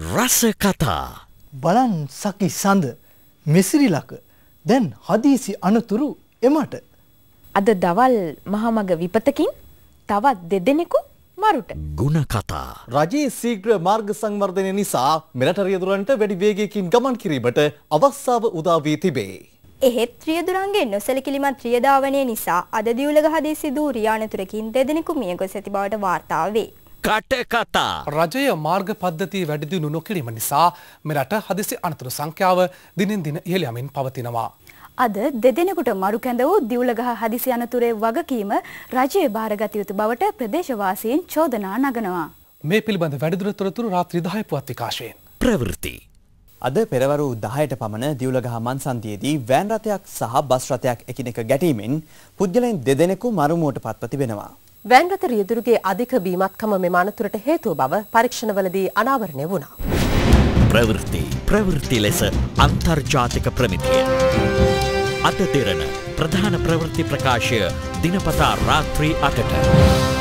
රස කතා බලන් සකි සඳ මෙසිරිලක දැන් හදීසි අනතුරු එමට. අද දවල් මහමග විපතකින් තවත් දෙදෙනෙකු මරුට. ගුණ කතා රජයේ සීග්‍ර මාර්ග සංවර්ධනය නිසා මෙරට රියදුරන්ට වැඩි වේගයකින් ගමන් කිරීමට අවස්ථාව උදා වී තිබේ. එහෙත් රියදුරන්ගේ නොසැලකිලිමත් ක්‍රියදාවනය නිසා අද දියුලගහදී සිදු රියානතුරකින් දෙදෙනෙකු මියගොස් ඇති බවට වාර්තා වේ. කට කතා රජය මාර්ග පද්ධතිය වැඩිදියුණු නොකිරීම නිසා මෙරට හදිසි අනතුරු සංඛ්‍යාව දිනෙන් දින ඉහළ යමින් පවතිනවා. අද දෙදෙනෙකුට මරු කැඳ වූ දිවුලගහ හදිසි අනතුරේ වගකීම රජයේ භාරගත යුතු බවට ප්‍රදේශවාසීන් චෝදනා නගනවා. මේ පිළිබඳ වැඩිදුර තොරතුරු රාත්‍රී 10 පුවත් විකාශයෙන්. ප්‍රවෘත්ති අද පෙරවරු 10ට පමණ දිවුලගහ මන්සන්තියේදී වෑන් රථයක් සහ බස් රථයක් එකිනෙක ගැටීමෙන් පුද්ගලයන් දෙදෙනෙකු මරුමුවට පත්ව තිබෙනවා. වෑන්රථ රියදුරුගේ අධික බීමත්කම මෙම අනතුරට හේතුව බව පරීක්ෂණවලදී අනාවරණය වුණා. ප්‍රවෘත්ති ප්‍රවෘත්ති ලෙස අන්තර්ජාතික ප්‍රමිතිය. අද දෙරන ප්‍රධාන ප්‍රවෘත්ති ප්‍රකාශය දිනපතා රාත්‍රී අටට.